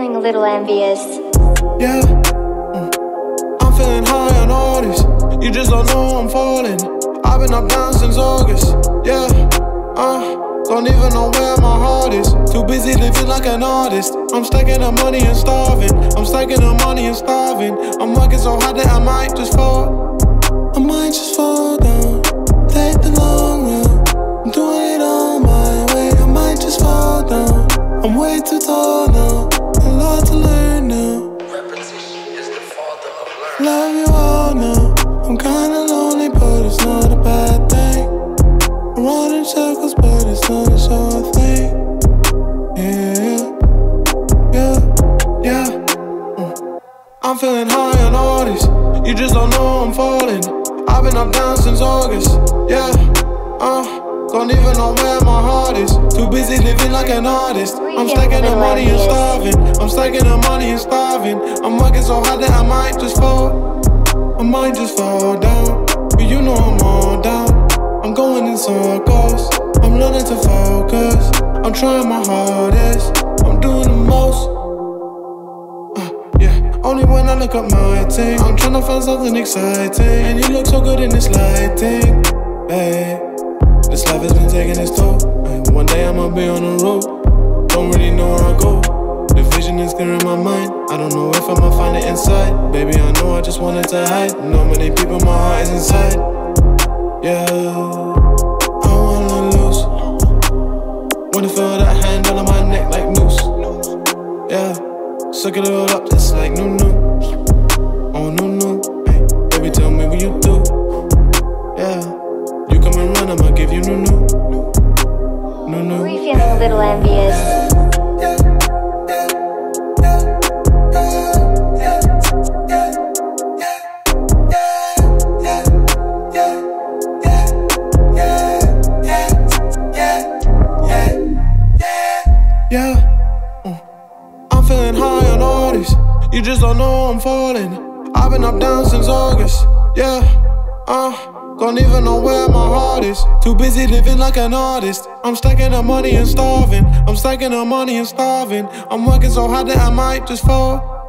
little envious. Yeah, mm. I'm feeling high on all this. You just don't know I'm falling. I've been up down since August. Yeah, uh, don't even know where my heart is. Too busy living like an artist. I'm stacking the money and starving. I'm stacking the money and starving. I'm working so hard that I might just fall. I might just fall down. Take the long route. I'm doing it on my way. I might just fall down. I'm way too You just don't know I'm falling. I've been up down since August. Yeah, uh. Don't even know where my heart is. Too busy living like an artist. I'm stacking the money and starving. I'm stacking the money and starving. I'm working so hard that I might just fall. I might just fall down. But you know I'm all down. I'm going in circles. I'm learning to focus. I'm trying my hardest. I'm doing the most. Only when I look up my thing. I'm trying to find something exciting. And you look so good in this lighting. Hey, this life has been taking its toll. One day I'ma be on the road. Don't really know where I go. The vision is clear in my mind. I don't know if I'ma find it inside. Baby, I know I just wanted to hide. No many people, my heart is inside. Suck it all up just like new new. Oh no no, hey, baby, tell me what you do. Yeah, you come and run, I'ma give you. No no. We feeling a little envious. Falling. I've been up down since August. Yeah, uh, don't even know where my heart is. Too busy living like an artist. I'm stacking the money and starving. I'm stacking the money and starving. I'm working so hard that I might just fall.